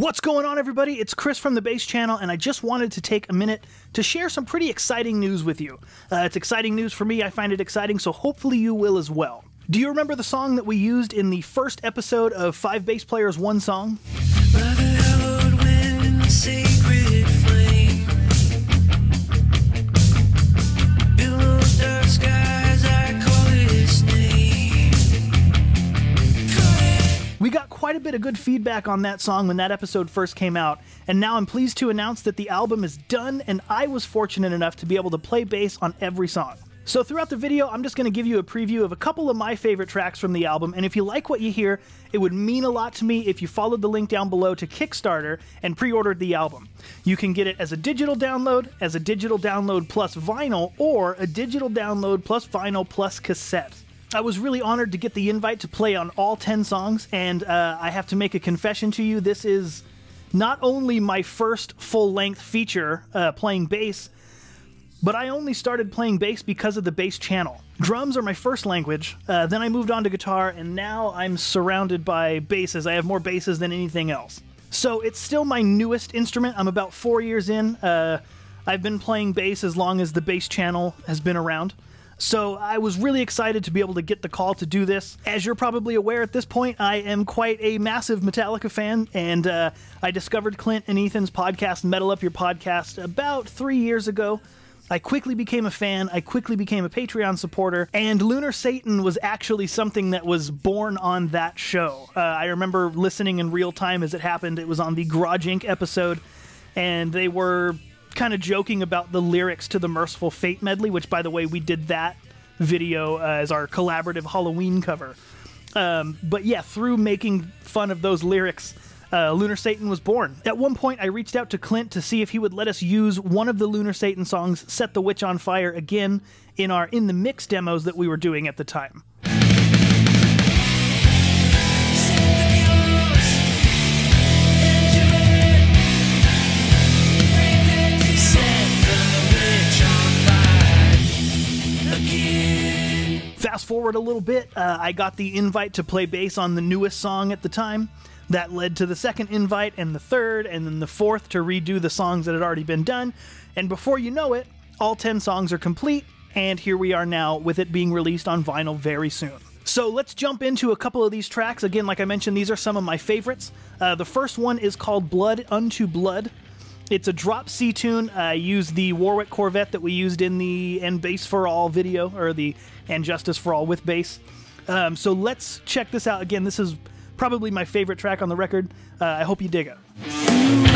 What's going on, everybody? It's Chris from the Bass Channel, and I just wanted to take a minute to share some pretty exciting news with you. Uh, it's exciting news for me, I find it exciting, so hopefully you will as well. Do you remember the song that we used in the first episode of Five Bass Players, One Song? Bit of good feedback on that song when that episode first came out, and now I'm pleased to announce that the album is done, and I was fortunate enough to be able to play bass on every song. So throughout the video, I'm just going to give you a preview of a couple of my favorite tracks from the album, and if you like what you hear, it would mean a lot to me if you followed the link down below to Kickstarter and pre-ordered the album. You can get it as a digital download, as a digital download plus vinyl, or a digital download plus vinyl plus cassette. I was really honored to get the invite to play on all 10 songs, and uh, I have to make a confession to you. This is not only my first full length feature uh, playing bass, but I only started playing bass because of the bass channel. Drums are my first language, uh, then I moved on to guitar, and now I'm surrounded by basses. I have more basses than anything else. So it's still my newest instrument. I'm about four years in. Uh, I've been playing bass as long as the bass channel has been around. So I was really excited to be able to get the call to do this. As you're probably aware at this point, I am quite a massive Metallica fan, and uh, I discovered Clint and Ethan's podcast, Metal Up Your Podcast, about three years ago. I quickly became a fan. I quickly became a Patreon supporter, and Lunar Satan was actually something that was born on that show. Uh, I remember listening in real time as it happened. It was on the Garage Inc. episode, and they were kind of joking about the lyrics to the Mercyful Fate medley, which, by the way, we did that video uh, as our collaborative Halloween cover. Um, but yeah, through making fun of those lyrics, uh, Lunar Satan was born. At one point, I reached out to Clint to see if he would let us use one of the Lunar Satan songs, Set the Witch on Fire, again in our In the Mix demos that we were doing at the time. Forward a little bit, uh, I got the invite to play bass on the newest song at the time. That led to the second invite, and the third, and then the fourth to redo the songs that had already been done. And before you know it, all 10 songs are complete, and here we are now with it being released on vinyl very soon. So let's jump into a couple of these tracks. Again, like I mentioned, these are some of my favorites. Uh, the first one is called Blood Unto Blood. It's a drop C tune. I use the Warwick Corvette that we used in the And Bass for All video, or the And Justice for All with bass. Um, so let's check this out. Again, this is probably my favorite track on the record. Uh, I hope you dig it.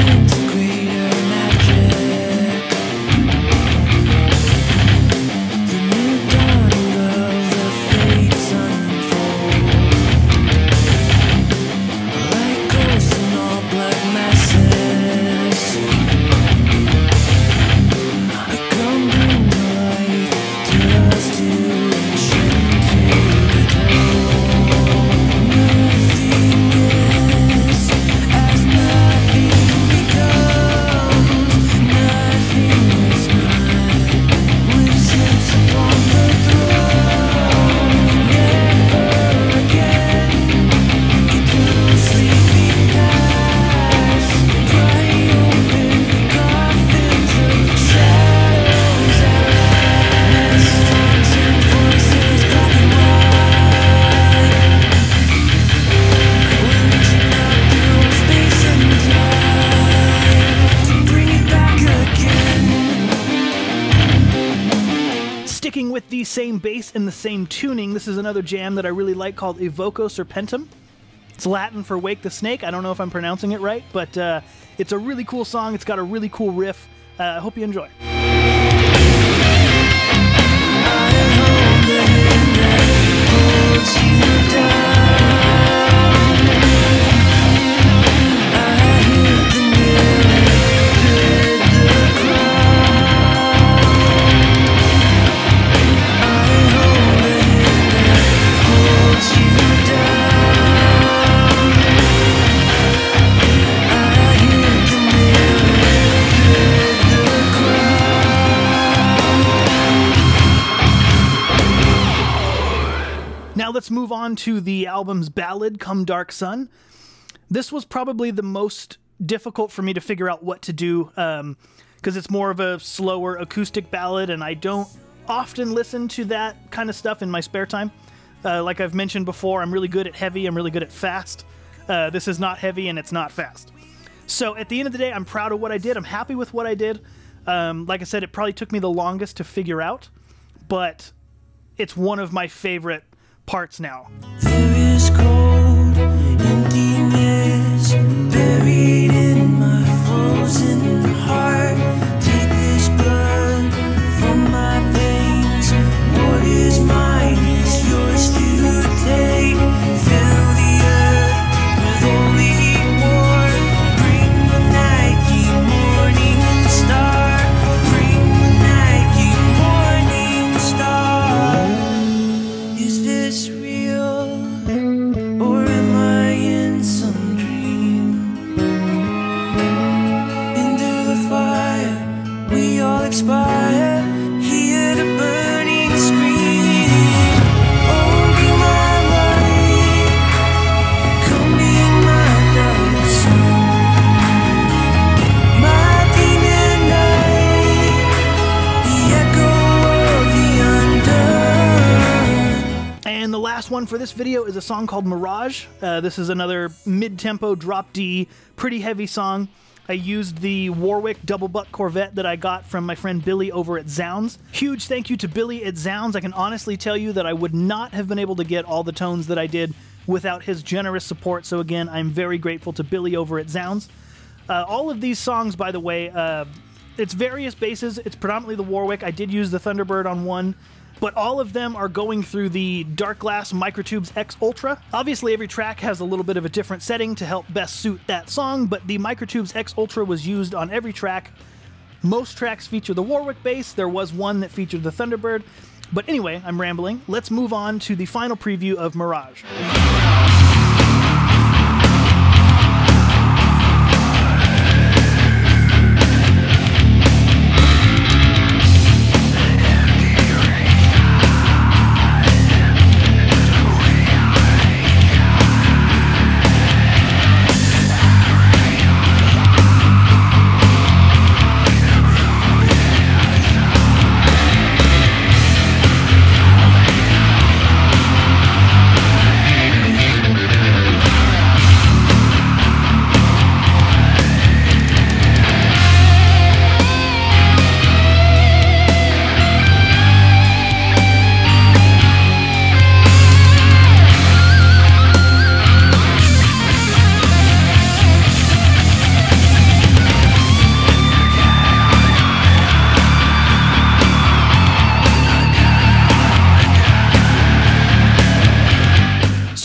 Same bass and the same tuning, this is another jam that I really like called Evoco Serpentum. It's Latin for Wake the Snake. I don't know if I'm pronouncing it right, but uh, it's a really cool song. It's got a really cool riff. Uh, I hope you enjoy. Now let's move on to the album's ballad, Come Dark Sun. This was probably the most difficult for me to figure out what to do because um, it's more of a slower acoustic ballad, and I don't often listen to that kind of stuff in my spare time. Uh, like I've mentioned before, I'm really good at heavy, I'm really good at fast. Uh, this is not heavy and it's not fast. So at the end of the day, I'm proud of what I did. I'm happy with what I did. Um, like I said, it probably took me the longest to figure out, but it's one of my favorite parts now. One for this video is a song called Mirage. Uh, this is another mid-tempo drop D, pretty heavy song. I used the Warwick double buck Corvette that I got from my friend Billy over at zZounds. Huge thank you to Billy at zZounds. I can honestly tell you that I would not have been able to get all the tones that I did without his generous support. So again, I'm very grateful to Billy over at zZounds. Uh, all of these songs, by the way, uh, it's various basses. It's predominantly the Warwick. I did use the Thunderbird on one but all of them are going through the Darkglass Microtubes X Ultra. Obviously, every track has a little bit of a different setting to help best suit that song, but the Microtubes X Ultra was used on every track. Most tracks feature the Warwick bass. There was one that featured the Thunderbird. But anyway, I'm rambling. Let's move on to the final preview of Mirage.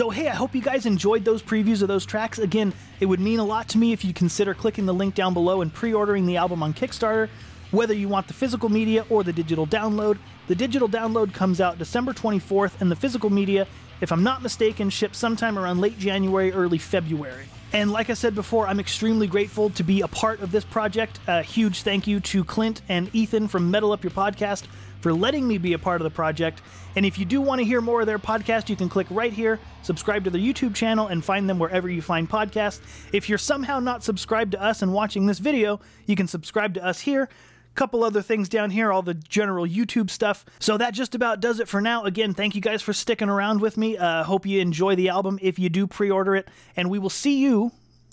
Hope you guys enjoyed those previews of those tracks. Again, it would mean a lot to me if you consider clicking the link down below and pre-ordering the album on Kickstarter, whether you want the physical media or the digital download. The digital download comes out December 24th, and the physical media, if I'm not mistaken, ships sometime around late January, early February. And like I said before, I'm extremely grateful to be a part of this project. A huge thank you to Clint and Ethan from Metal Up Your Podcast for letting me be a part of the project. And if you do want to hear more of their podcast, you can click right here, subscribe to their YouTube channel, and find them wherever you find podcasts. If you're somehow not subscribed to us and watching this video, you can subscribe to us here couple other things down here, all the general YouTube stuff. So that just about does it for now. Again, thank you guys for sticking around with me. Uh, hope you enjoy the album if you do pre order it, and we will see you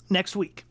next week.